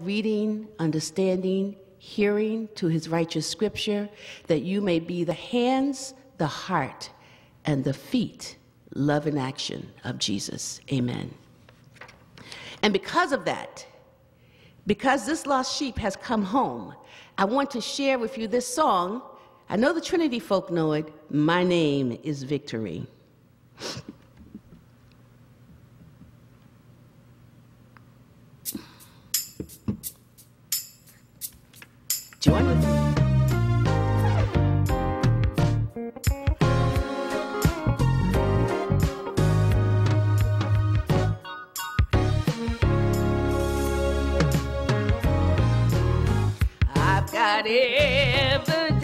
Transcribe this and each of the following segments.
reading, understanding, hearing to his righteous scripture, that you may be the hands, the heart, and the feet, love and action of Jesus. Amen. And because of that, because this lost sheep has come home, I want to share with you this song. I know the Trinity folk know it. My name is Victory. Join with me. I've got everything.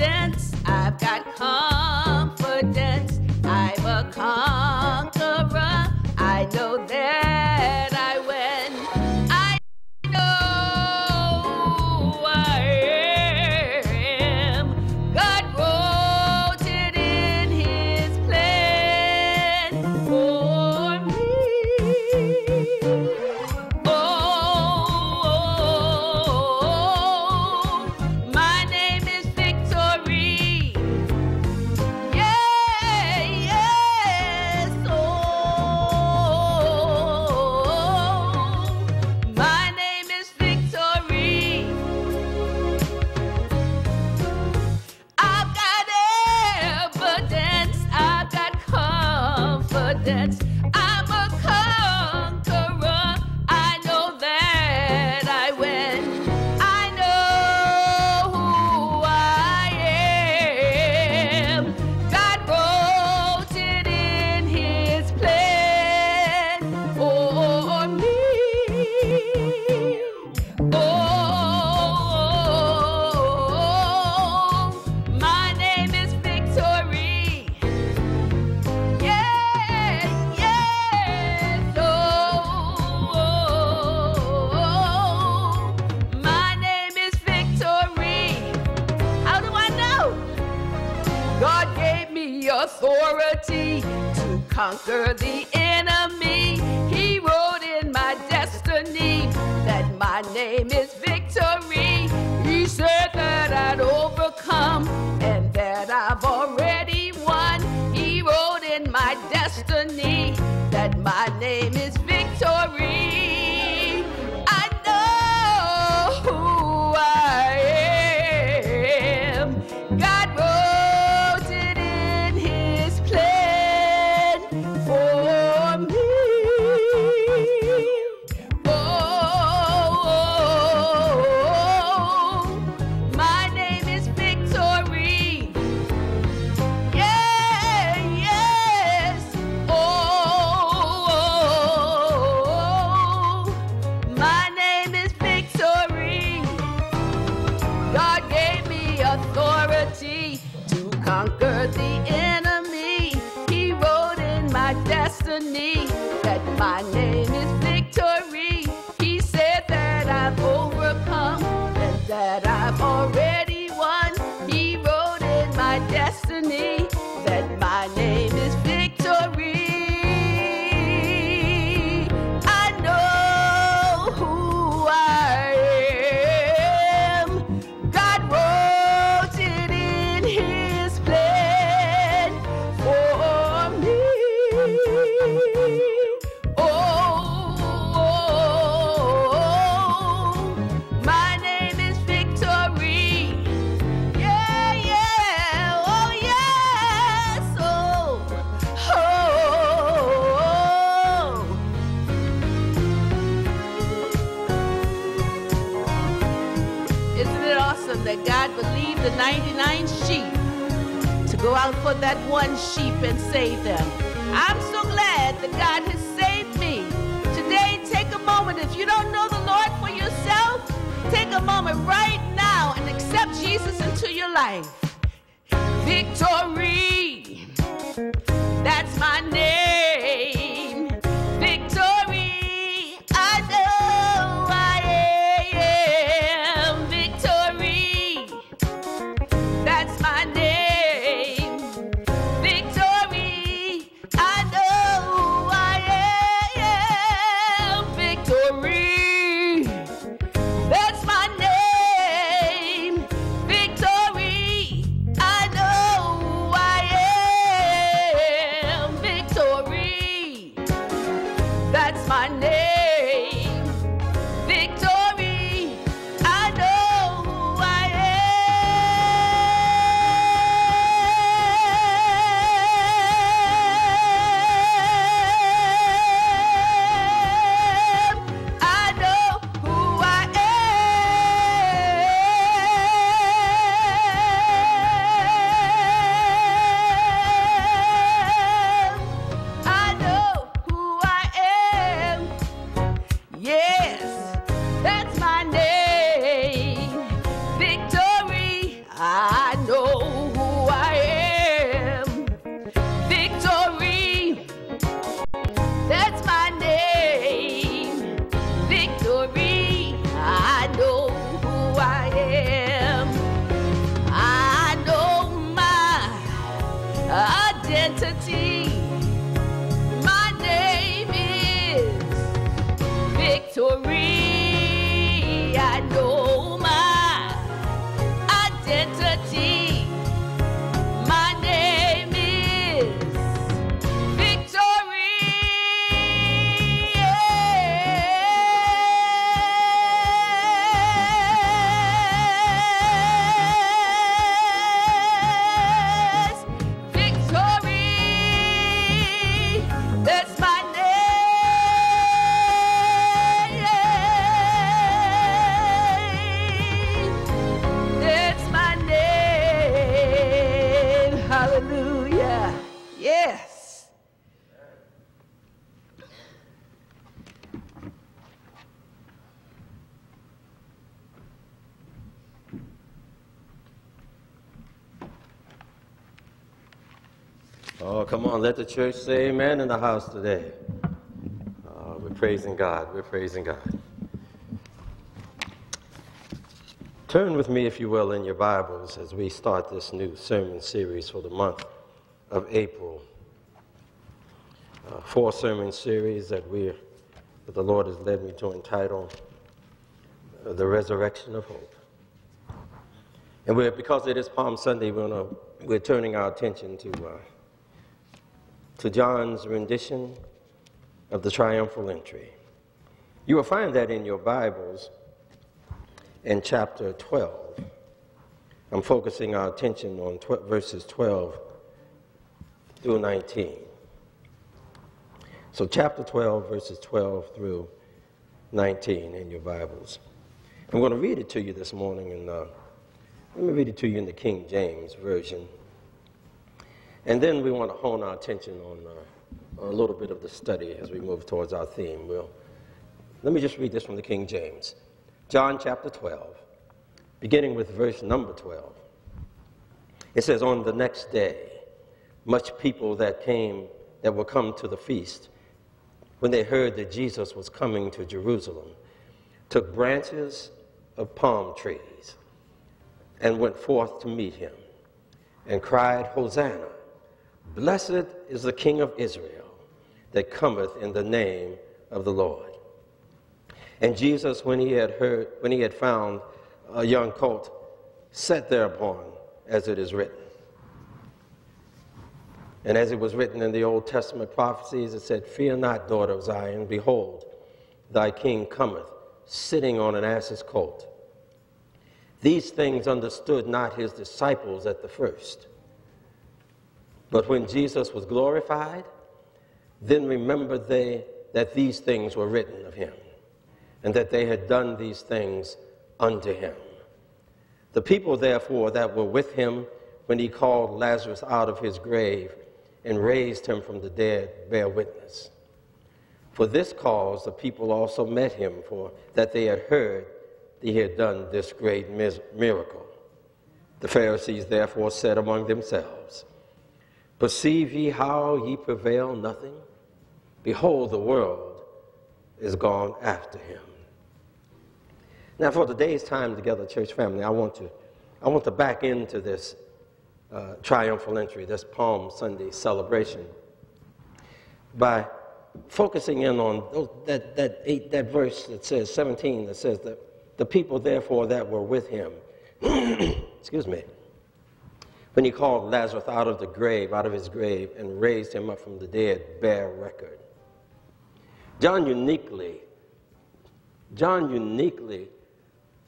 conquer the the 99 sheep to go out for that one sheep and save them. I'm so glad that God has saved me. Today, take a moment. If you don't know the Lord for yourself, take a moment right now and accept Jesus into your life. Victory, that's my name. Come on, let the church say amen in the house today. Oh, we're praising God. We're praising God. Turn with me, if you will, in your Bibles as we start this new sermon series for the month of April. Uh, four sermon series that we, that the Lord has led me to entitle uh, "The Resurrection of Hope." And we're, because it is Palm Sunday, we're, gonna, we're turning our attention to, uh, to John's rendition of the triumphal entry. You will find that in your Bibles in chapter 12. I'm focusing our attention on verses 12 through 19. So, chapter 12, verses 12 through 19 in your Bibles. I'm going to read it to you this morning, and uh, let me read it to you in the King James Version. And then we want to hone our attention on uh, a little bit of the study as we move towards our theme. Well, let me just read this from the King James. John chapter 12, beginning with verse number 12. It says, On the next day, much people that came, that were come to the feast, when they heard that Jesus was coming to Jerusalem, took branches of palm trees and went forth to meet him and cried, Hosanna! Blessed is the King of Israel that cometh in the name of the Lord. And Jesus, when he had heard, when he had found a young colt, sat thereupon, as it is written. And as it was written in the Old Testament prophecies, it said, Fear not, daughter of Zion, behold, thy king cometh, sitting on an ass's colt. These things understood not his disciples at the first. But when Jesus was glorified, then remembered they that these things were written of him and that they had done these things unto him. The people, therefore, that were with him when he called Lazarus out of his grave and raised him from the dead bear witness. For this cause the people also met him, for that they had heard that he had done this great miracle. The Pharisees therefore said among themselves, Perceive ye how ye prevail nothing? Behold, the world is gone after him. Now, for today's time together, church family, I want to, I want to back into this uh, triumphal entry, this Palm Sunday celebration, by focusing in on those, that, that, eight, that verse that says, 17, that says that the people, therefore, that were with him, excuse me, when he called Lazarus out of the grave, out of his grave, and raised him up from the dead, bear record. John uniquely, John uniquely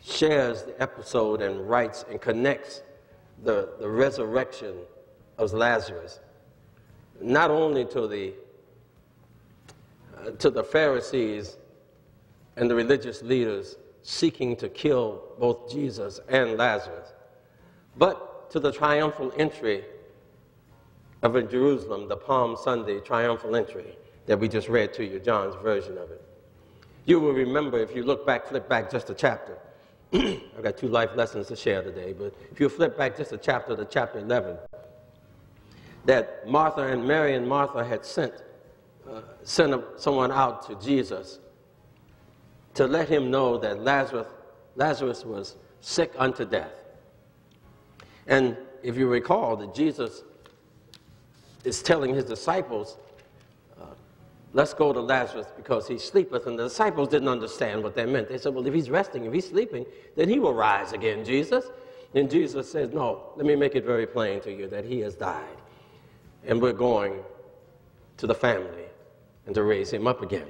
shares the episode and writes and connects the, the resurrection of Lazarus, not only to the, uh, to the Pharisees and the religious leaders seeking to kill both Jesus and Lazarus, but to the triumphal entry of Jerusalem, the Palm Sunday triumphal entry that we just read to you, John's version of it. You will remember if you look back, flip back just a chapter I've got two life lessons to share today, but if you flip back just a chapter to chapter 11, that Martha and Mary and Martha had sent, uh, sent someone out to Jesus to let him know that Lazarus, Lazarus was sick unto death. And if you recall that Jesus is telling his disciples uh, let's go to Lazarus because he sleepeth. And the disciples didn't understand what that meant. They said, well, if he's resting, if he's sleeping, then he will rise again, Jesus. And Jesus says, no, let me make it very plain to you that he has died. And we're going to the family and to raise him up again.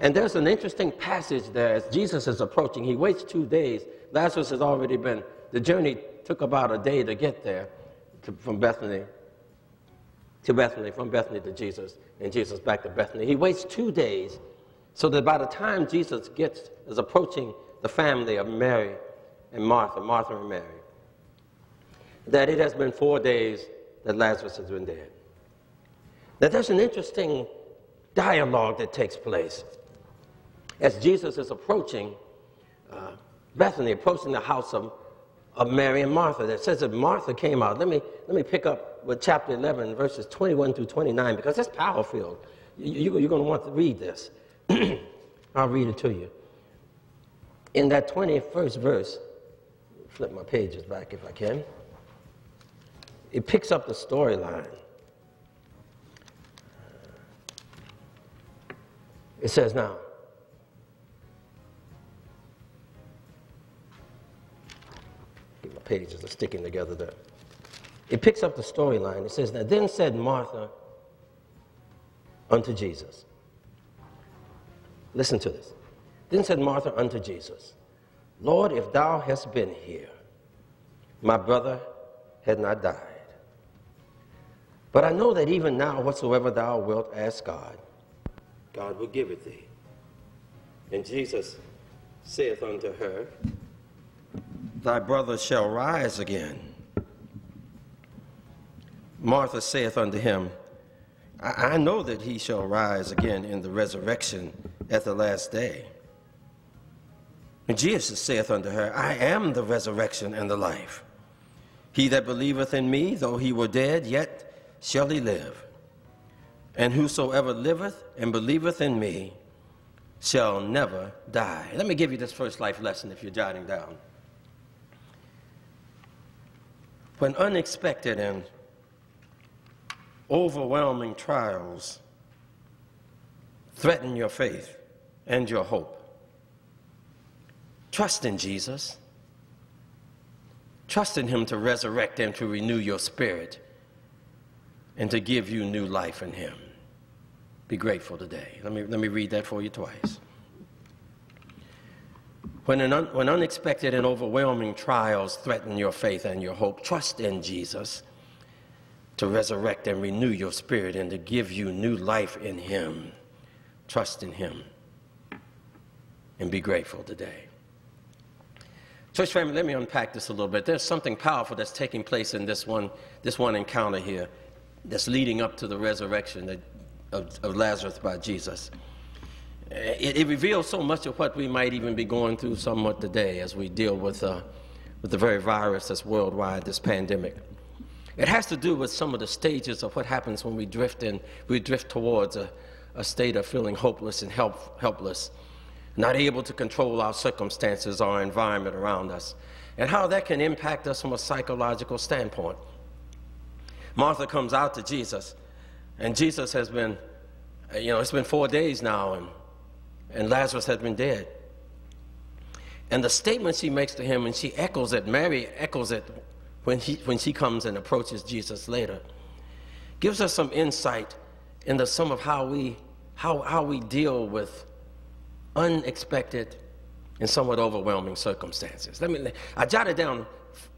And there's an interesting passage there as Jesus is approaching. He waits two days. Lazarus has already been, the journey took about a day to get there to, from Bethany to Bethany, from Bethany to Jesus, and Jesus back to Bethany. He waits two days so that by the time Jesus gets, is approaching the family of Mary and Martha, Martha and Mary, that it has been four days that Lazarus has been dead. Now, there's an interesting dialogue that takes place as Jesus is approaching uh, Bethany, approaching the house of, of Mary and Martha. That says that Martha came out. Let me, let me pick up with chapter 11, verses 21 through 29, because that's power filled. You, are going to want to read this. I'll read it to you. In that 21st verse, flip my pages back if I can, it picks up the storyline. It says, Now, pages are sticking together there. It picks up the storyline. It says that then said Martha unto Jesus. Listen to this. Then said Martha unto Jesus, Lord, if thou hast been here, my brother had not died. But I know that even now, whatsoever thou wilt ask God, God will give it thee. And Jesus saith unto her, Thy brother shall rise again. Martha saith unto him, I, I know that he shall rise again in the resurrection at the last day. And Jesus saith unto her, I am the resurrection and the life. He that believeth in me, though he were dead, yet shall he live. And whosoever liveth and believeth in me shall never die. Let me give you this first life lesson if you're jotting down. When unexpected and overwhelming trials threaten your faith and your hope, trust in Jesus. Trust in Him to resurrect and to renew your spirit and to give you new life in Him. Be grateful today. Let me, let me read that for you twice. When, un, when unexpected and overwhelming trials threaten your faith and your hope, trust in Jesus to resurrect and renew your spirit and to give you new life in Him. Trust in Him and be grateful today. Church family, let me unpack this a little bit. There's something powerful that's taking place in this one, this one encounter here that's leading up to the resurrection of, of Lazarus by Jesus. It, it, reveals so much of what we might even be going through somewhat today as we deal with, uh, with the very virus that's worldwide, this pandemic. It has to do with some of the stages of what happens when we drift in, we drift towards a, a state of feeling hopeless and help, helpless, not able to control our circumstances, our environment around us, and how that can impact us from a psychological standpoint. Martha comes out to Jesus, and Jesus has been, you know, it's been four days now, and, and Lazarus has been dead. And the statement she makes to him, and she echoes it, Mary echoes it when, he, when she comes and approaches Jesus later, gives us some insight into some of how we, how, how we deal with unexpected and somewhat overwhelming circumstances. Let me, I jotted down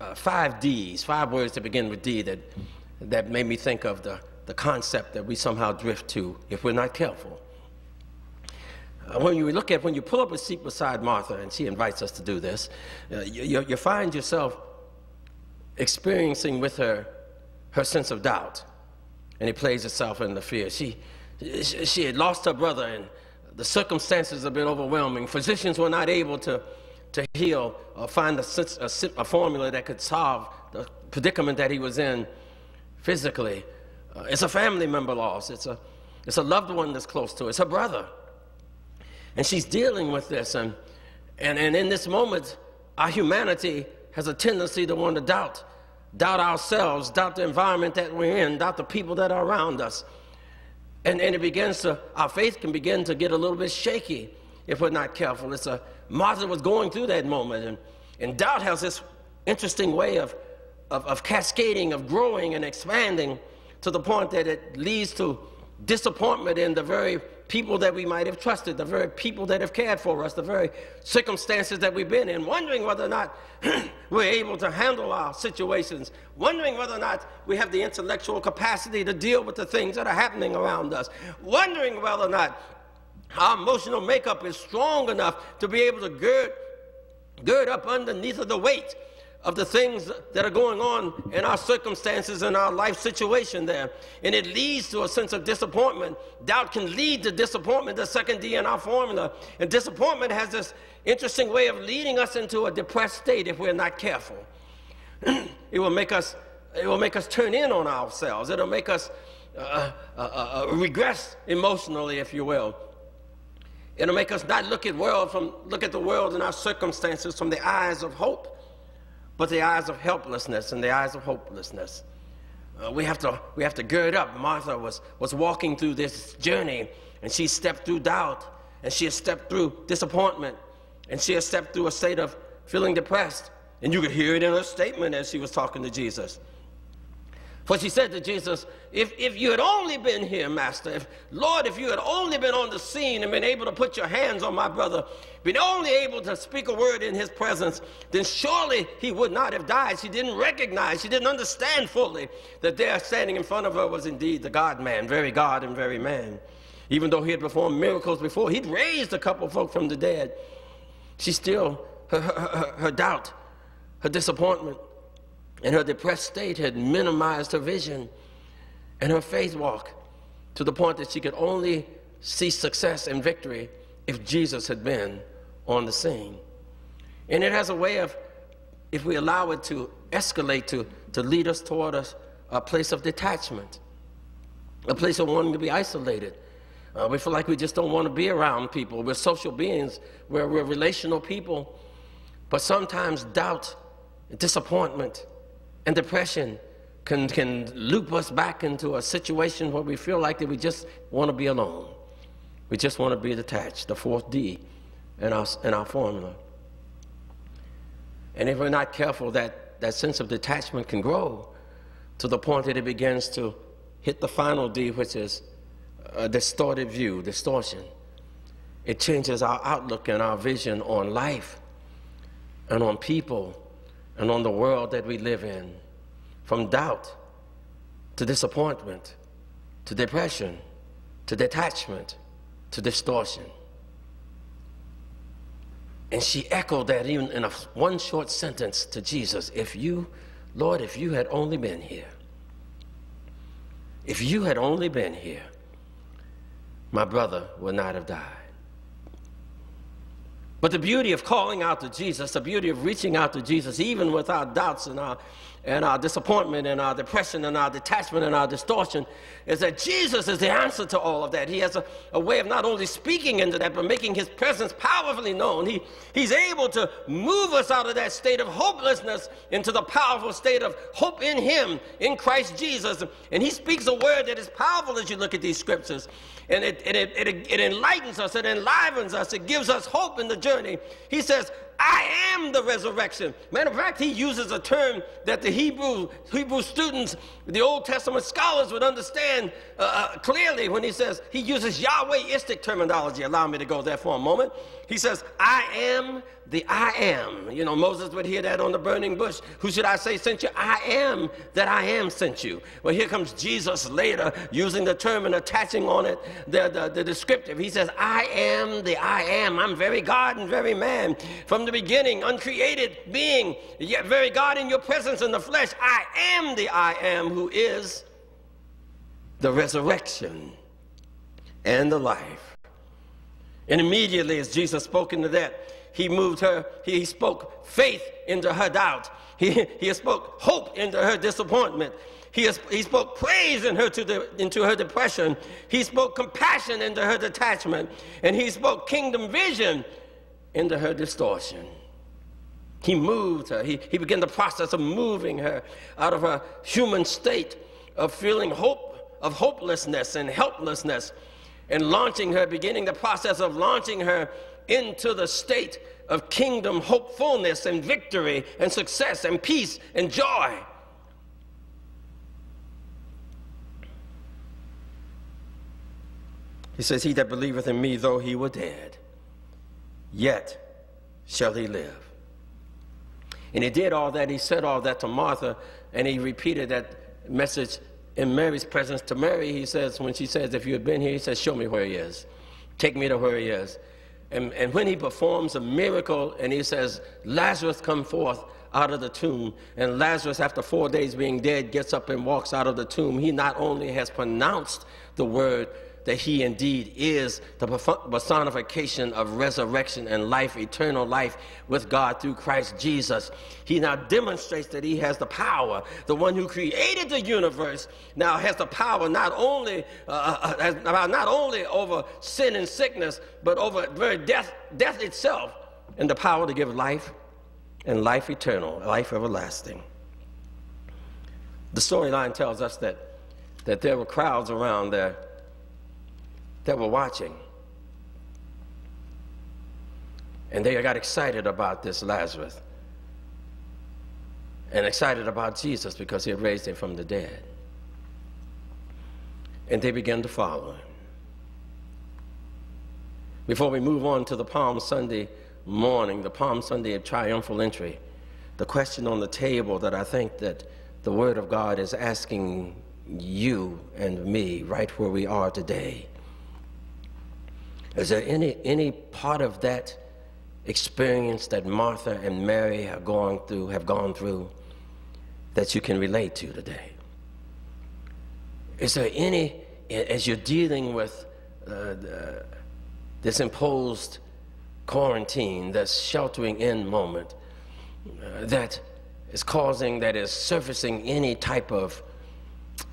uh, five D's, five words to begin with D that, that made me think of the, the concept that we somehow drift to if we're not careful. When you look at, when you pull up a seat beside Martha, and she invites us to do this, uh, you, you find yourself experiencing with her her sense of doubt, and it plays itself in the fear. She, she had lost her brother, and the circumstances have been overwhelming. Physicians were not able to, to heal or find a, a, a formula that could solve the predicament that he was in physically. Uh, it's a family member loss. It's a, it's a loved one that's close to her. It's her brother. And she's dealing with this. And, and, and in this moment, our humanity has a tendency to want to doubt. Doubt ourselves, doubt the environment that we're in, doubt the people that are around us. And, and it begins to, our faith can begin to get a little bit shaky if we're not careful. It's a, Martha was going through that moment. And, and doubt has this interesting way of of, of cascading, of growing and expanding to the point that it leads to disappointment in the very people that we might have trusted, the very people that have cared for us, the very circumstances that we've been in, wondering whether or not we're able to handle our situations, wondering whether or not we have the intellectual capacity to deal with the things that are happening around us, wondering whether or not our emotional makeup is strong enough to be able to gird, gird up underneath of the weight of the things that are going on in our circumstances and our life situation there. And it leads to a sense of disappointment. Doubt can lead to disappointment, the second D in our formula. And disappointment has this interesting way of leading us into a depressed state if we're not careful. it will make us it will make us turn in on ourselves. It'll make us uh, uh, uh, uh, regress emotionally, if you will. It'll make us not look at world from look at the world and our circumstances from the eyes of hope, but the eyes of helplessness and the eyes of hopelessness. Uh, we have to we have to gird up. Martha was was walking through this journey, and she stepped through doubt, and she stepped through disappointment, and she stepped through a state of feeling depressed. And you could hear it in her statement as she was talking to Jesus. For she said to Jesus, if, if you had only been here, Master, if, Lord, if you had only been on the scene and been able to put your hands on my brother, been only able to speak a word in his presence, then surely he would not have died. She didn't recognize, she didn't understand fully that there standing in front of her was indeed the God man, very God and very man. Even though he had performed miracles before, he'd raised a couple folk from the dead. She still, her, her, her, her doubt, her disappointment, and her depressed state had minimized her vision and her faith walk to the point that she could only see success and victory if Jesus had been on the scene. And it has a way of, if we allow it to escalate, to, to lead us toward a, a place of detachment, a place of wanting to be isolated. Uh, we feel like we just don't want to be around people. We're social beings, we're, we're relational people. But sometimes doubt, disappointment, and depression can, can loop us back into a situation where we feel like that we just want to be alone. We just want to be detached, the fourth D in our, in our formula. And if we're not careful, that, that sense of detachment can grow to the point that it begins to hit the final D, which is a distorted view, distortion. It changes our outlook and our vision on life and on people and on the world that we live in, from doubt to disappointment to depression to detachment to distortion. And she echoed that even in a one short sentence to Jesus if you, Lord, if you had only been here, if you had only been here, my brother would not have died. But the beauty of calling out to Jesus, the beauty of reaching out to Jesus, even with our doubts and our, and our disappointment and our depression and our detachment and our distortion, is that Jesus is the answer to all of that. He has a, a way of not only speaking into that, but making his presence powerfully known. He, he's able to move us out of that state of hopelessness into the powerful state of hope in him, in Christ Jesus. And he speaks a word that is powerful as you look at these scriptures and it, it, it, it, enlightens us, it enlivens us, it gives us hope in the journey. He says, I am the resurrection. Matter of fact, he uses a term that the Hebrew, Hebrew students, the Old Testament scholars would understand uh, uh, clearly when he says, he uses Yahwehistic terminology. Allow me to go there for a moment. He says, I am the I am. You know, Moses would hear that on the burning bush. Who should I say sent you? I am that I am sent you. Well, here comes Jesus later using the term and attaching on it the, the, the descriptive. He says, I am the I am. I'm very God and very man. From the beginning, uncreated being, yet very God in your presence in the flesh. I am the I am who is the resurrection and the life. And immediately, as Jesus spoke into that, he moved her, he spoke faith into her doubt. He, he spoke hope into her disappointment. He, he spoke praise in her to the, into her depression. He spoke compassion into her detachment. And he spoke kingdom vision into her distortion. He moved her. He, he began the process of moving her out of her human state of feeling hope, of hopelessness and helplessness, and launching her, beginning the process of launching her into the state of kingdom hopefulness and victory and success and peace and joy. He says, He that believeth in me, though he were dead, yet shall he live. And he did all that. He said all that to Martha, and he repeated that message in Mary's presence to Mary. He says, when she says, If you had been here, he says, Show me where he is. Take me to where he is. And, and when he performs a miracle and he says, Lazarus, come forth out of the tomb, and Lazarus, after four days being dead, gets up and walks out of the tomb, he not only has pronounced the word, that he indeed is the personification of resurrection and life, eternal life with God through Christ Jesus. He now demonstrates that he has the power. The one who created the universe now has the power not only, uh, uh, uh not only over sin and sickness, but over very death, death itself, and the power to give life and life eternal, life everlasting. The storyline tells us that, that there were crowds around there that were watching. And they got excited about this Lazarus and excited about Jesus because he had raised him from the dead. And they began to follow him. Before we move on to the Palm Sunday morning, the Palm Sunday of triumphal entry, the question on the table that I think that the Word of God is asking you and me right where we are today is there any, any part of that experience that Martha and Mary are going through, have gone through that you can relate to today? Is there any, as you're dealing with uh, the, this imposed quarantine, this sheltering in moment, uh, that is causing, that is surfacing any type of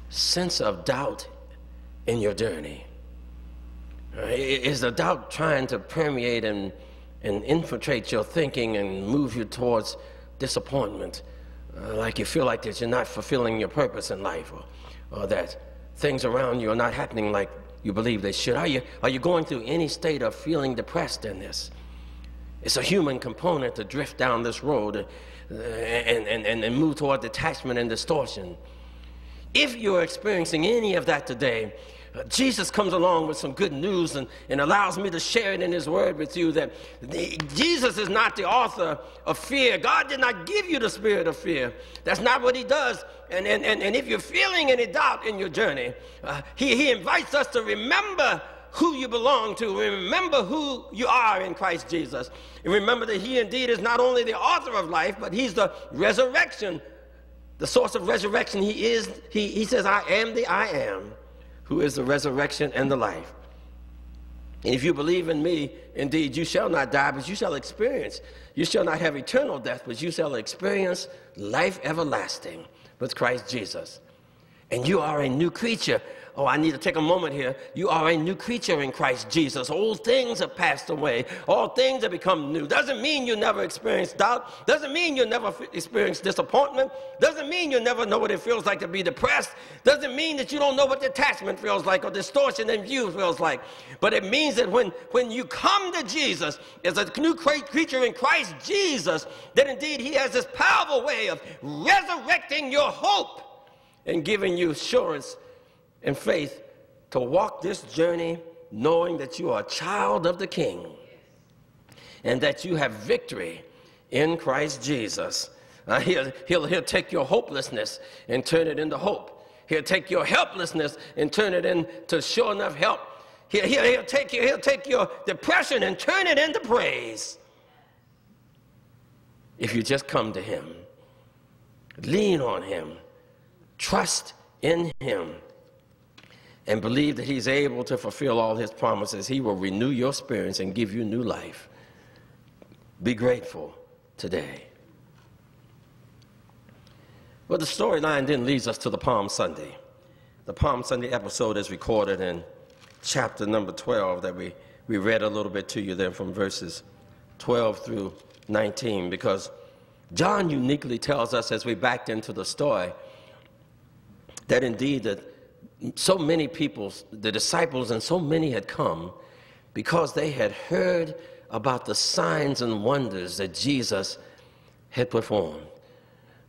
sense of doubt in your journey? Uh, is the doubt trying to permeate and, and infiltrate your thinking and move you towards disappointment? Uh, like you feel like that you're not fulfilling your purpose in life or, or that things around you are not happening like you believe they should. Are you, are you going through any state of feeling depressed in this? It's a human component to drift down this road uh, and, and, and, and move toward detachment and distortion. If you're experiencing any of that today, Jesus comes along with some good news and, and allows me to share it in His Word with you that the, Jesus is not the author of fear. God did not give you the spirit of fear. That's not what He does. And, and, and, and if you're feeling any doubt in your journey, uh, he, he invites us to remember who you belong to. Remember who you are in Christ Jesus. And remember that He indeed is not only the author of life, but He's the resurrection, the source of resurrection. He is, He, he says, I am the I am who is the resurrection and the life. And if you believe in me, indeed, you shall not die, but you shall experience. You shall not have eternal death, but you shall experience life everlasting with Christ Jesus. And you are a new creature. Oh, I need to take a moment here. You are a new creature in Christ Jesus. Old things have passed away. All things have become new. Doesn't mean you never experience doubt. Doesn't mean you never experience disappointment. Doesn't mean you never know what it feels like to be depressed. Doesn't mean that you don't know what detachment feels like or distortion in view feels like. But it means that when, when you come to Jesus as a new creature in Christ Jesus, that indeed he has this powerful way of resurrecting your hope and giving you assurance and faith to walk this journey knowing that you are a child of the King and that you have victory in Christ Jesus. Uh, he'll, he'll, he'll take your hopelessness and turn it into hope. He'll take your helplessness and turn it into sure enough help. He'll, he'll, he'll, take, you, he'll take your depression and turn it into praise. If you just come to Him, lean on Him, trust in Him and believe that He's able to fulfill all His promises, He will renew your spirits and give you new life. Be grateful today. Well, the storyline then leads us to the Palm Sunday. The Palm Sunday episode is recorded in chapter number 12 that we, we read a little bit to you there from verses 12 through 19 because John uniquely tells us as we backed into the story that indeed that so many people, the disciples, and so many had come because they had heard about the signs and wonders that Jesus had performed.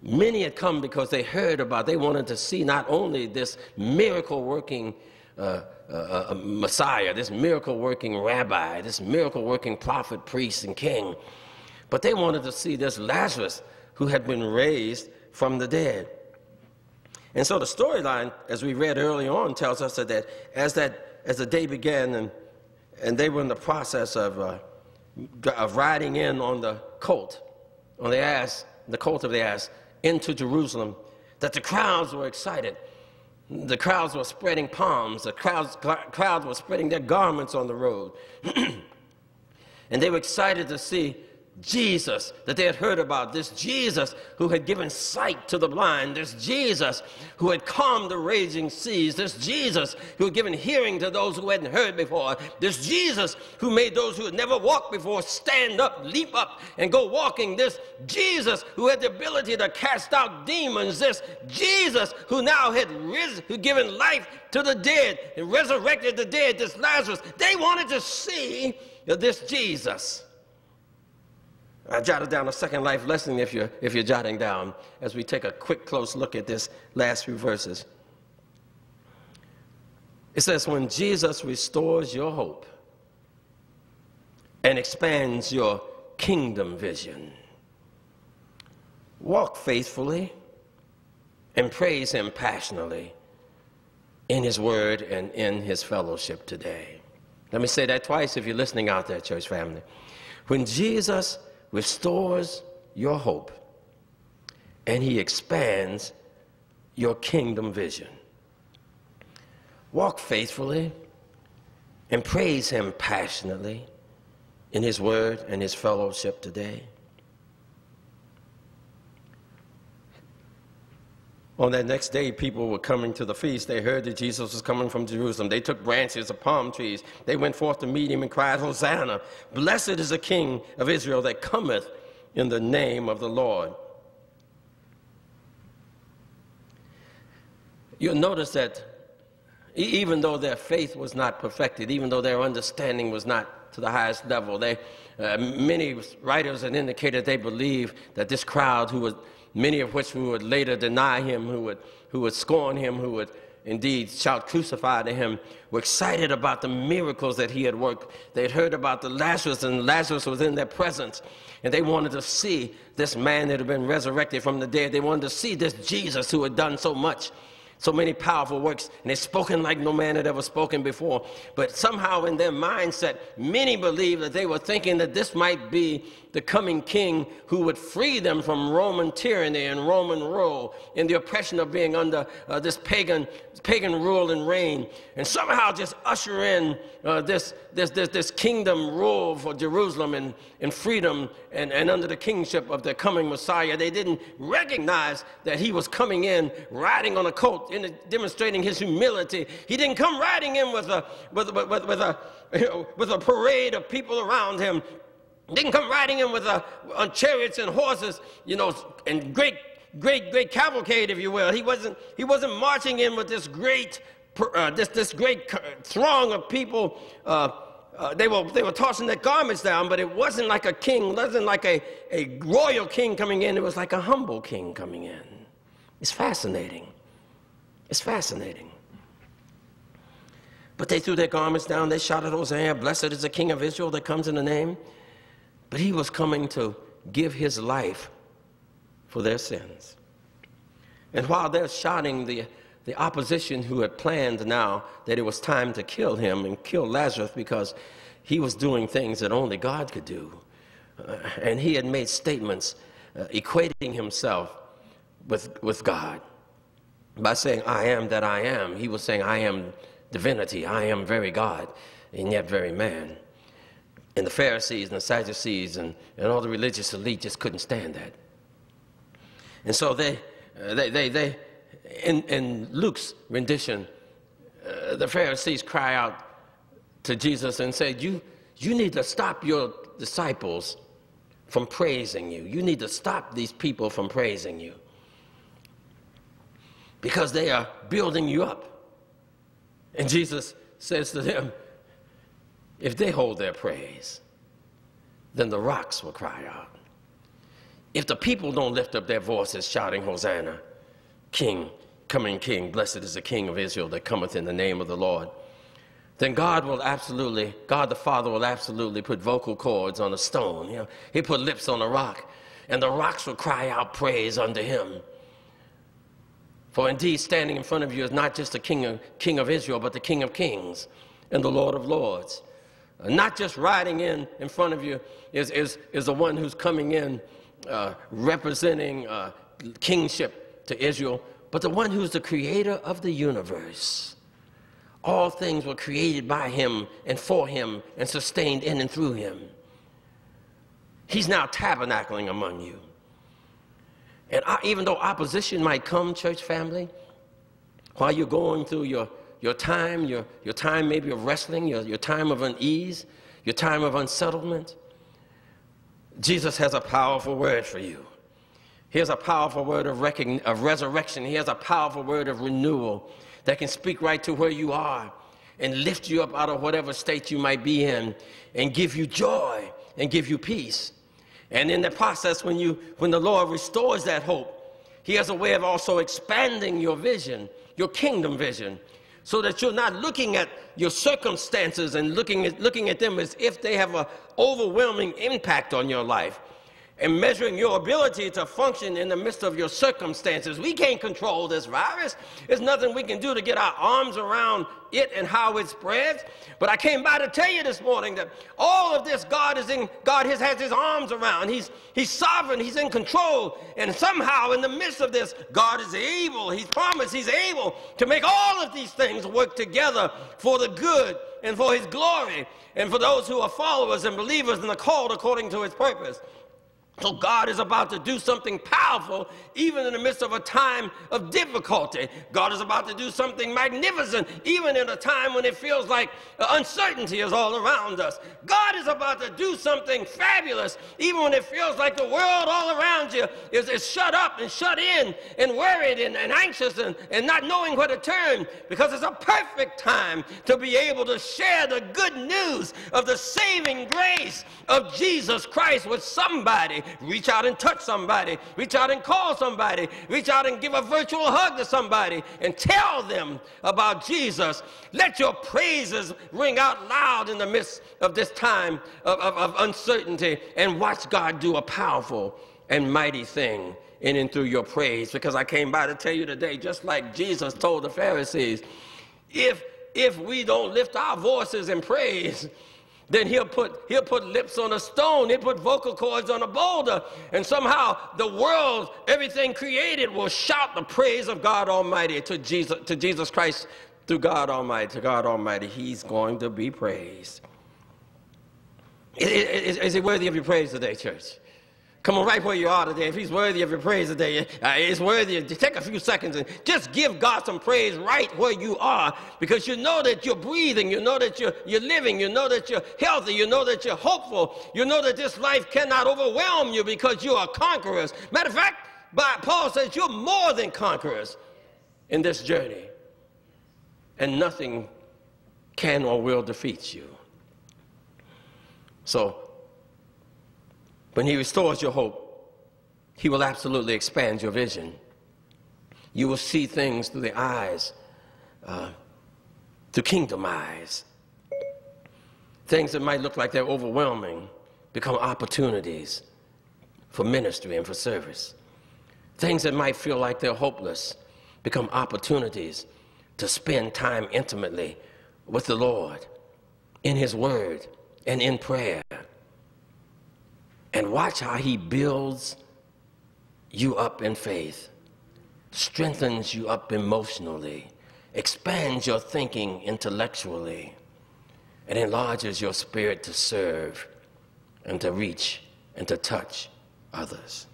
Many had come because they heard about, they wanted to see not only this miracle working uh, uh, uh, Messiah, this miracle working rabbi, this miracle working prophet, priest, and king, but they wanted to see this Lazarus who had been raised from the dead. And so the storyline, as we read early on, tells us that as, that, as the day began and, and they were in the process of, uh, of riding in on the colt, on the ass, the colt of the ass, into Jerusalem, that the crowds were excited. The crowds were spreading palms. The crowds, crowds were spreading their garments on the road. and they were excited to see Jesus that they had heard about, this Jesus who had given sight to the blind, this Jesus who had calmed the raging seas, this Jesus who had given hearing to those who hadn't heard before, this Jesus who made those who had never walked before stand up, leap up, and go walking, this Jesus who had the ability to cast out demons, this Jesus who now had risen, who given life to the dead and resurrected the dead, this Lazarus. They wanted to see this Jesus. I jotted down a second life lesson if you're, if you're jotting down as we take a quick, close look at this last few verses. It says, When Jesus restores your hope and expands your kingdom vision, walk faithfully and praise Him passionately in His word and in His fellowship today. Let me say that twice if you're listening out there, church family. When Jesus restores your hope and he expands your kingdom vision. Walk faithfully and praise him passionately in his word and his fellowship today. On that next day, people were coming to the feast. They heard that Jesus was coming from Jerusalem. They took branches of palm trees. They went forth to meet him and cried, Hosanna! Blessed is the King of Israel that cometh in the name of the Lord. You'll notice that even though their faith was not perfected, even though their understanding was not to the highest level, they, uh, many writers had indicated they believed that this crowd who was many of which who would later deny him, who would, who would scorn him, who would indeed shout crucify to him, were excited about the miracles that he had worked. They had heard about the Lazarus, and Lazarus was in their presence. And they wanted to see this man that had been resurrected from the dead. They wanted to see this Jesus who had done so much so many powerful works, and they've spoken like no man had ever spoken before. But somehow in their mindset, many believe that they were thinking that this might be the coming king who would free them from Roman tyranny and Roman rule and the oppression of being under uh, this pagan, pagan rule and reign, and somehow just usher in uh, this, this, this, this kingdom rule for Jerusalem and, and freedom and, and under the kingship of the coming Messiah. They didn't recognize that he was coming in riding on a colt, in demonstrating his humility. He didn't come riding in with a, with, with, with, with a, with a parade of people around him didn't come riding in with a, on chariots and horses, you know, and great, great, great cavalcade, if you will. He wasn't, he wasn't marching in with this great, uh, this, this great throng of people. Uh, uh, they, were, they were tossing their garments down, but it wasn't like a king, it wasn't like a, a royal king coming in. It was like a humble king coming in. It's fascinating. It's fascinating. But they threw their garments down. They shouted, Hosanna, blessed is the king of Israel that comes in the name. But he was coming to give his life for their sins. And while they're shouting, the, the opposition who had planned now that it was time to kill him and kill Lazarus because he was doing things that only God could do. Uh, and he had made statements uh, equating himself with, with God by saying, I am that I am. He was saying, I am divinity, I am very God, and yet very man. And the Pharisees and the Sadducees and, and all the religious elite just couldn't stand that. And so they, uh, they, they, they in, in Luke's rendition, uh, the Pharisees cry out to Jesus and say, you, you need to stop your disciples from praising you. You need to stop these people from praising you because they are building you up. And Jesus says to them, if they hold their praise, then the rocks will cry out. If the people don't lift up their voices shouting, Hosanna, King, coming King, blessed is the King of Israel that cometh in the name of the Lord, then God will absolutely, God the Father will absolutely put vocal cords on a stone. You know, he put lips on a rock, and the rocks will cry out praise unto him. For indeed, standing in front of you is not just the King of, King of Israel, but the King of Kings and the Lord of Lords. Not just riding in in front of you is, is, is the one who's coming in uh, representing uh, kingship to Israel, but the one who's the creator of the universe. All things were created by him and for him and sustained in and through him. He's now tabernacling among you. And I, even though opposition might come, church family, while you're going through your, your time, your, your time maybe of wrestling, your, your time of unease, your time of unsettlement, Jesus has a powerful word for you. He has a powerful word of, of resurrection. He has a powerful word of renewal that can speak right to where you are and lift you up out of whatever state you might be in and give you joy and give you peace. And in the process, when, you, when the Lord restores that hope, He has a way of also expanding your vision, your kingdom vision, so that you're not looking at your circumstances and looking at, looking at them as if they have an overwhelming impact on your life and measuring your ability to function in the midst of your circumstances. We can't control this virus. There's nothing we can do to get our arms around it and how it spreads. But I came by to tell you this morning that all of this God is in, God has, has his arms around. He's, he's sovereign, he's in control. And somehow in the midst of this, God is able, he's promised he's able to make all of these things work together for the good and for his glory and for those who are followers and believers and are called according to his purpose. So God is about to do something powerful even in the midst of a time of difficulty. God is about to do something magnificent even in a time when it feels like uh, uncertainty is all around us. God is about to do something fabulous even when it feels like the world all around you is, is shut up and shut in and worried and, and anxious and, and not knowing where to turn because it's a perfect time to be able to share the good news of the saving grace of Jesus Christ with somebody Reach out and touch somebody. Reach out and call somebody. Reach out and give a virtual hug to somebody and tell them about Jesus. Let your praises ring out loud in the midst of this time of, of, of uncertainty and watch God do a powerful and mighty thing in and through your praise. Because I came by to tell you today, just like Jesus told the Pharisees, if if we don't lift our voices in praise, then he'll put, he'll put lips on a stone, he'll put vocal cords on a boulder, and somehow the world, everything created, will shout the praise of God Almighty to Jesus, to Jesus Christ through God Almighty, to God Almighty. He's going to be praised. Is, is, is he worthy of your praise today, church? Come on, right where you are today. If he's worthy of your praise today, uh, it's worthy take a few seconds and just give God some praise right where you are because you know that you're breathing, you know that you're, you're living, you know that you're healthy, you know that you're hopeful, you know that this life cannot overwhelm you because you are conquerors. Matter of fact, by, Paul says you're more than conquerors in this journey, and nothing can or will defeat you. So, when He restores your hope, He will absolutely expand your vision. You will see things through the eyes, uh, through kingdom eyes. Things that might look like they're overwhelming become opportunities for ministry and for service. Things that might feel like they're hopeless become opportunities to spend time intimately with the Lord in His Word and in prayer and watch how he builds you up in faith, strengthens you up emotionally, expands your thinking intellectually, and enlarges your spirit to serve and to reach and to touch others.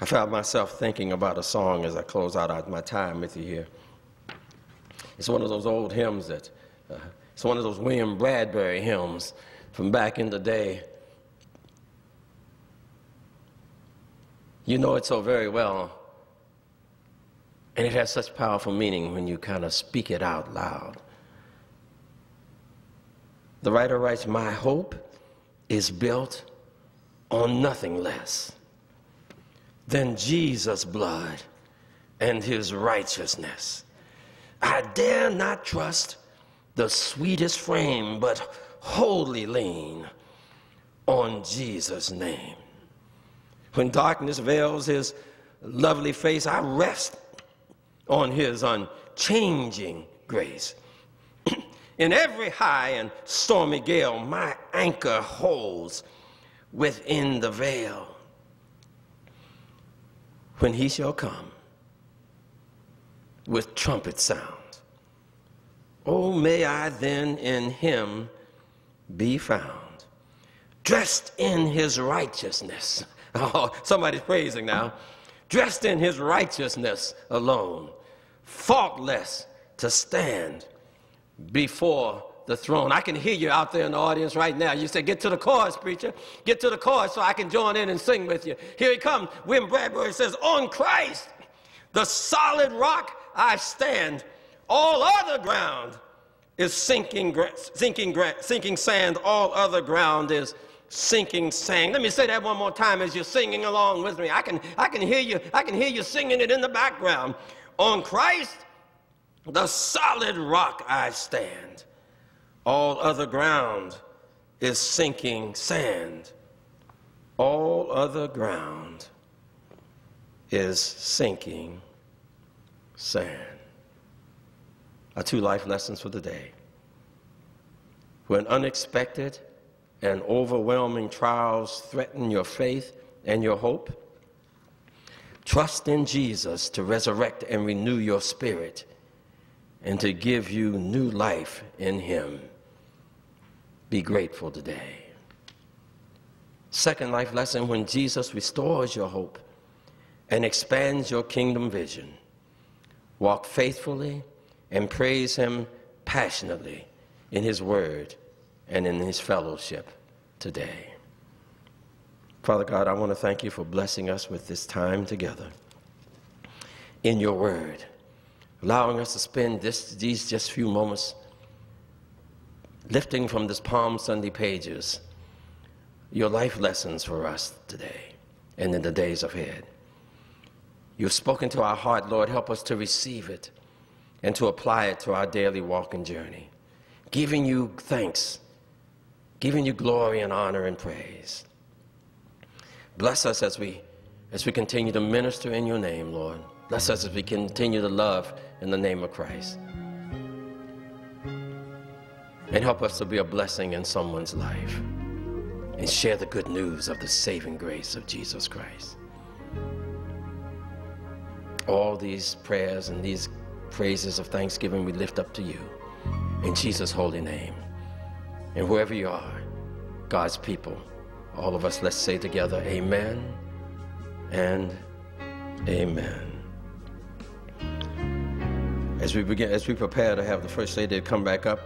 I found myself thinking about a song as I close out my time with you here. It's one of those old hymns that uh, it's one of those William Bradbury hymns from back in the day. You know it so very well. And it has such powerful meaning when you kind of speak it out loud. The writer writes, My hope is built on nothing less than Jesus' blood and his righteousness. I dare not trust the sweetest frame, but wholly lean on Jesus' name. When darkness veils his lovely face, I rest on his unchanging grace. In every high and stormy gale, my anchor holds within the veil. when he shall come with trumpet sound. Oh, may I then in him be found, dressed in his righteousness. Oh, somebody's praising now. Dressed in his righteousness alone, faultless to stand before the throne. I can hear you out there in the audience right now. You say, Get to the chorus, preacher. Get to the chorus so I can join in and sing with you. Here he comes. William Bradbury says, On Christ, the solid rock I stand. All other ground is sinking, sinking, sinking sand. All other ground is sinking sand. Let me say that one more time as you're singing along with me. I can, I can hear you. I can hear you singing it in the background. On Christ, the solid rock I stand. All other ground is sinking sand. All other ground is sinking sand. Our two life lessons for the day. When unexpected and overwhelming trials threaten your faith and your hope, trust in Jesus to resurrect and renew your spirit and to give you new life in Him. Be grateful today. Second life lesson when Jesus restores your hope and expands your kingdom vision, walk faithfully and praise Him passionately in His Word and in His fellowship today. Father God, I want to thank you for blessing us with this time together in your Word allowing us to spend this, these just few moments lifting from this Palm Sunday pages your life lessons for us today and in the days ahead. You've spoken to our heart, Lord. Help us to receive it and to apply it to our daily walk and journey, giving you thanks, giving you glory and honor and praise. Bless us as we, as we continue to minister in your name, Lord. Bless us as we continue to love in the name of Christ. And help us to be a blessing in someone's life and share the good news of the saving grace of Jesus Christ. All these prayers and these praises of thanksgiving we lift up to you in Jesus' holy name. And wherever you are, God's people, all of us, let's say together, Amen and Amen as we begin, as we prepare to have the First Lady come back up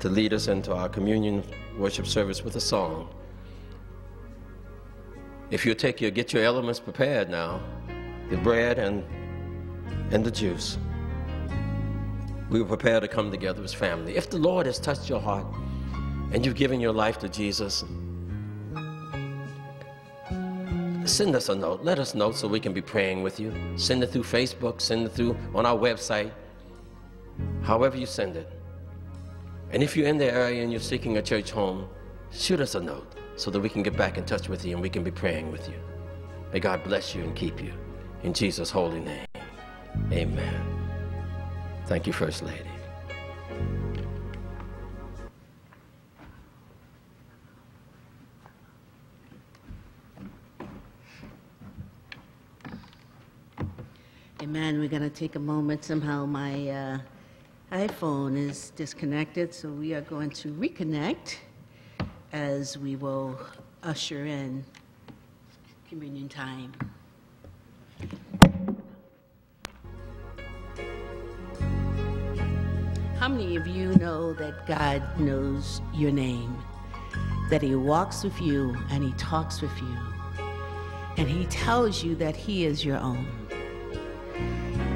to lead us into our communion worship service with a song. If you'll take your, get your elements prepared now, the bread and, and the Jews. We were prepared to come together as family. If the Lord has touched your heart and you've given your life to Jesus, send us a note. Let us know so we can be praying with you. Send it through Facebook, send it through on our website, however you send it. And if you're in the area and you're seeking a church home, shoot us a note so that we can get back in touch with you and we can be praying with you. May God bless you and keep you. In Jesus' holy name, amen. Thank you, First Lady. Amen. We're going to take a moment. Somehow my uh, iPhone is disconnected, so we are going to reconnect as we will usher in communion time. How many of you know that God knows your name? That He walks with you and He talks with you, and He tells you that He is your own.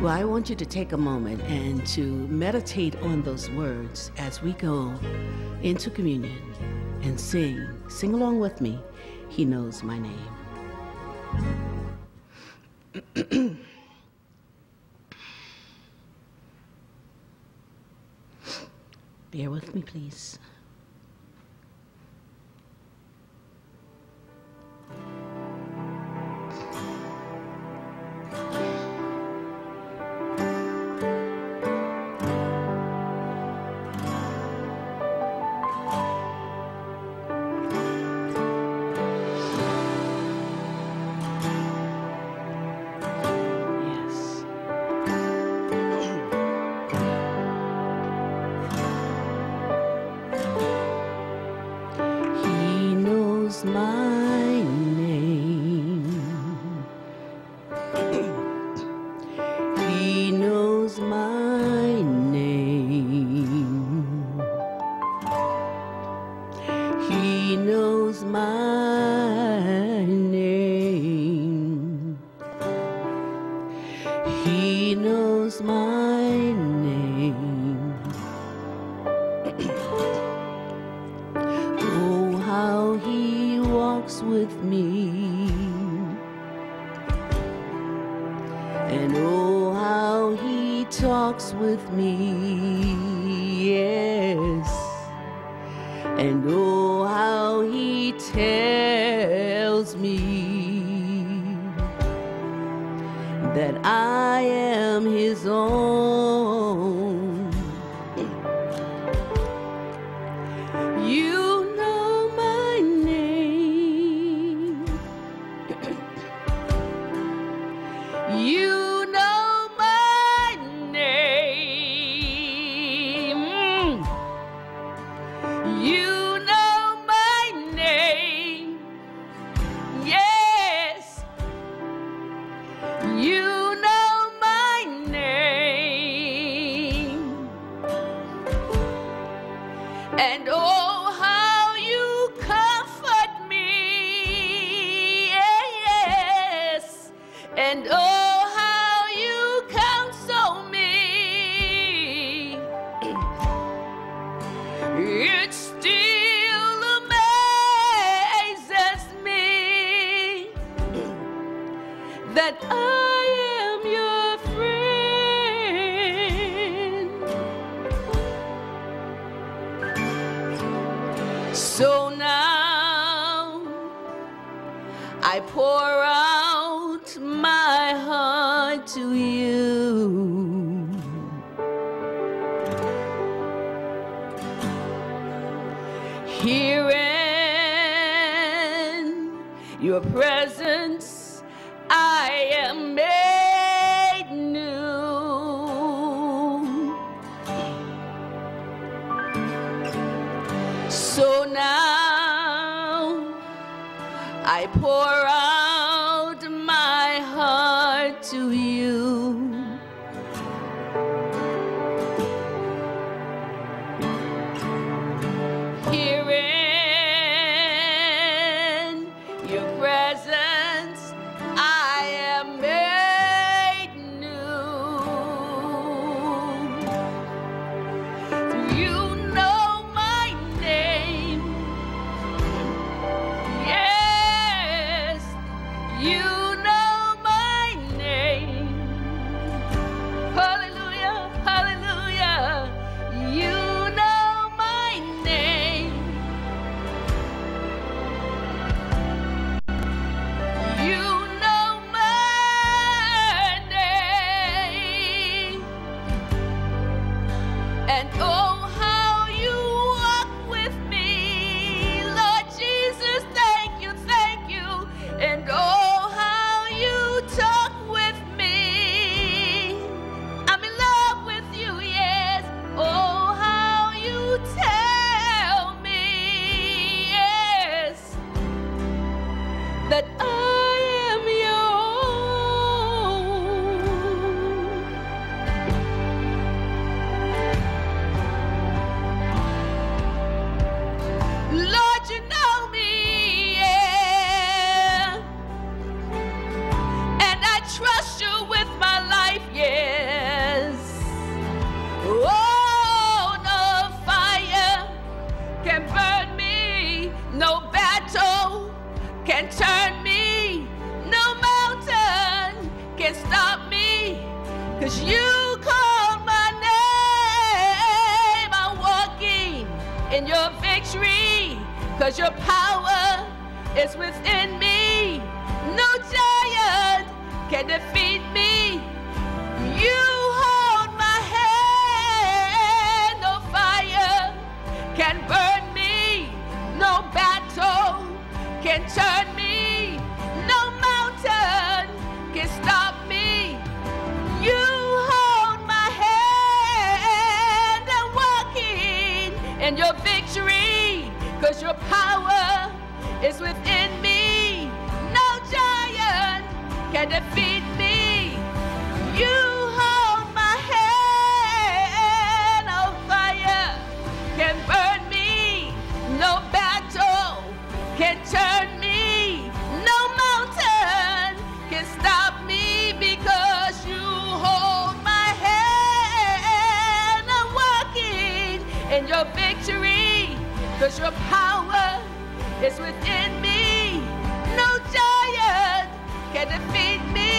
Well, I want you to take a moment and to meditate on those words as we go into communion and sing. Sing along with me. He knows my name. Bear with me, please. You And oh, because your power is within me. No giant can defeat me.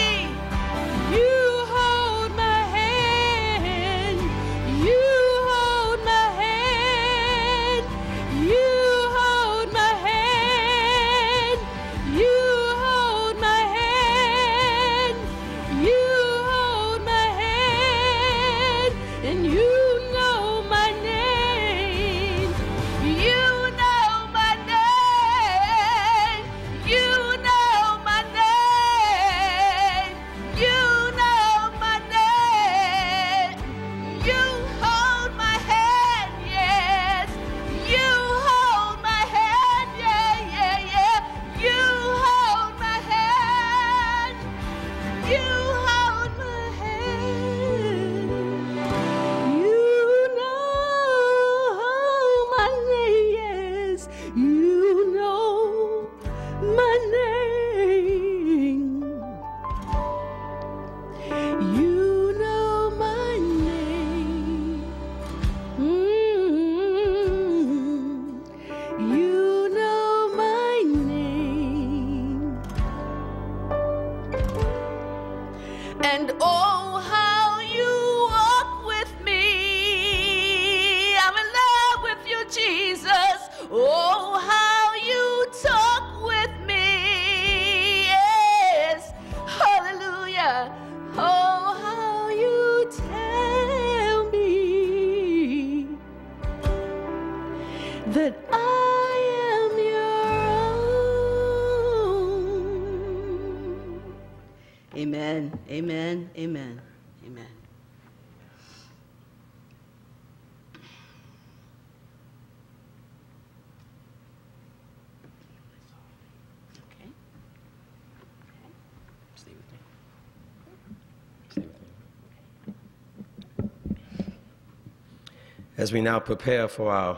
As we now prepare for our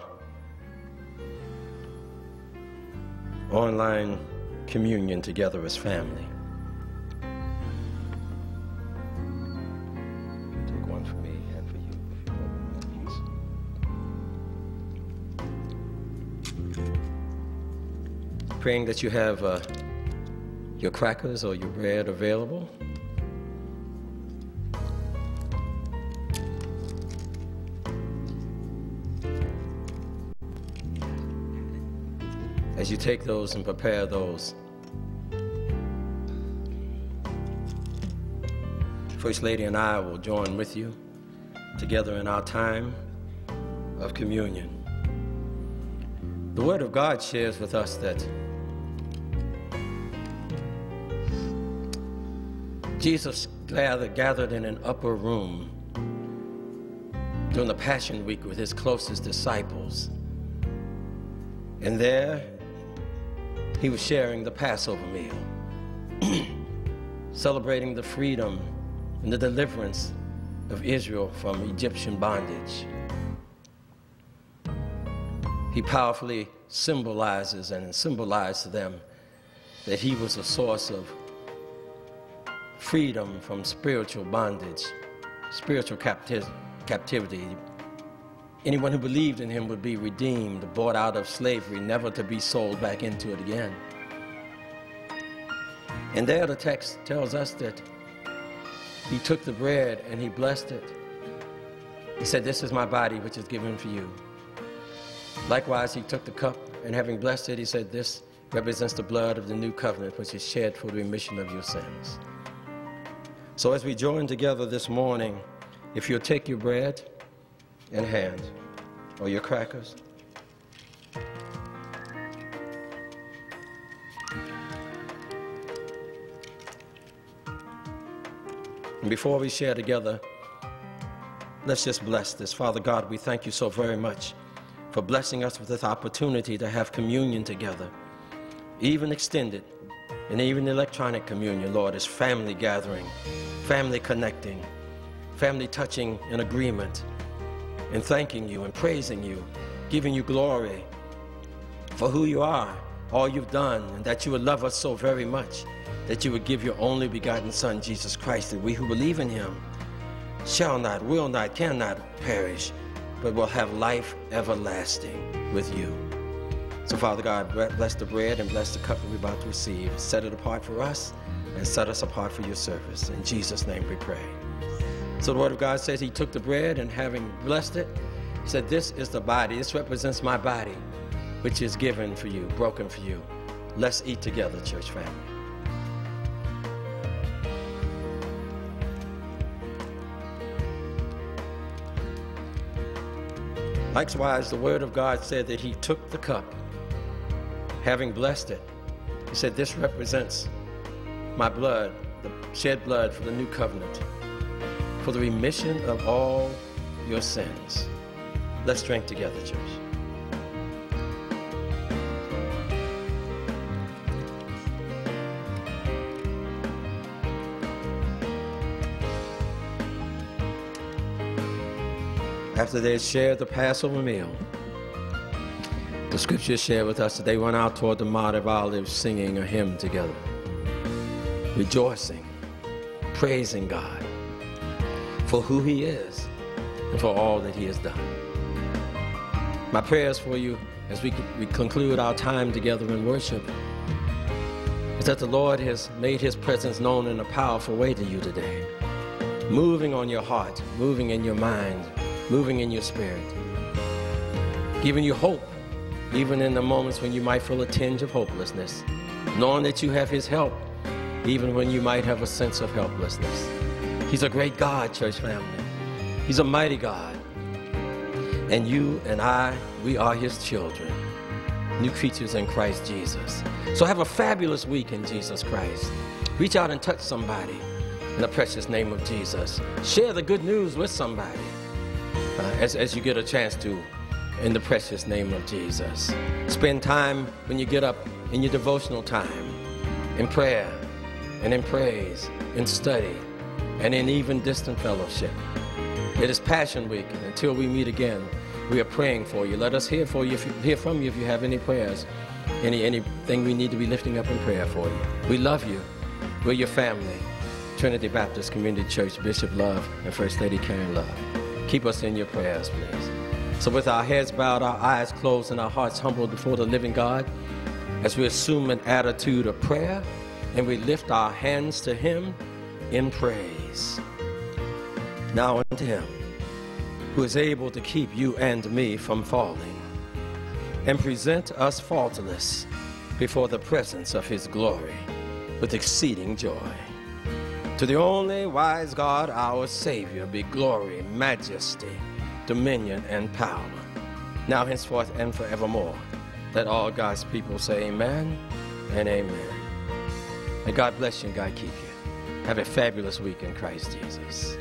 online communion together as family. Take one for me and for you. Praying that you have uh, your crackers or your bread available. Take those and prepare those, First Lady and I will join with you together in our time of communion. The Word of God shares with us that Jesus gathered, in an upper room during the Passion Week with his closest disciples. And there, he was sharing the Passover meal, celebrating the freedom and the deliverance of Israel from Egyptian bondage. He powerfully symbolizes and symbolized to them that he was a source of freedom from spiritual bondage, spiritual capti- captivity. Anyone who believed in him would be redeemed, bought out of slavery, never to be sold back into it again. And there the text tells us that he took the bread and he blessed it. He said, This is my body, which is given for you. Likewise, he took the cup and having blessed it, he said, This represents the blood of the new covenant, which is shed for the remission of your sins. So as we join together this morning, if you'll take your bread and hand, or your crackers, and before we share together, let's just bless this. Father God, we thank you so very much for blessing us with this opportunity to have communion together. even extended, and even electronic communion, Lord, is family gathering, family connecting, family touching in agreement, and thanking you and praising you, giving you glory for who you are, all you've done, and that you would love us so very much that you would give your only begotten Son, Jesus Christ, that we who believe in him shall not, will not, cannot perish, but will have life everlasting with you. So, Father God, bless the bread and bless the cup that we're about to receive. Set it apart for us and set us apart for your service. In Jesus' name we pray. So, the Word of God says He took the bread and having blessed it, He said, This is the body. This represents my body, which is given for you, broken for you. Let's eat together, church family. Likewise, the Word of God said that He took the cup, having blessed it. He said, This represents my blood, the shed blood for the new covenant, for the remission of all your sins. Let's drink together, church. after they had shared the Passover meal, the scriptures share with us that they went out toward the Mount of Olives singing a hymn together, rejoicing, praising God for who He is and for all that He has done. My prayers for you as we, we conclude our time together in worship is that the Lord has made His presence known in a powerful way to you today, moving on your heart, moving in your mind moving in your spirit, giving you hope, even in the moments when you might feel a tinge of hopelessness, knowing that you have His help, even when you might have a sense of helplessness. He's a great God, church family. He's a mighty God. And you and I, we are His children, new creatures in Christ Jesus. So have a fabulous week in Jesus Christ. Reach out and touch somebody in the precious name of Jesus. Share the good news with somebody uh, as, as you get a chance to in the precious name of Jesus. Spend time when you get up in your devotional time, in prayer, and in praise, in study, and in even distant fellowship. It is Passion Week, and until we meet again, we are praying for you. Let us hear for you, you, hear from you if you have any prayers, any anything we need to be lifting up in prayer for you. We love you. We're your family. Trinity Baptist Community Church, Bishop Love, and First Lady Karen Love. Keep us in your prayers, please. So, with our heads bowed, our eyes closed, and our hearts humbled before the living God, as we assume an attitude of prayer and we lift our hands to Him in praise. Now unto Him who is able to keep you and me from falling and present us faultless before the presence of His glory with exceeding joy. To the only wise God, our Savior, be glory, majesty, dominion, and power, now, henceforth, and forevermore. Let all God's people say amen and amen. May God bless you and God keep you. Have a fabulous week in Christ Jesus.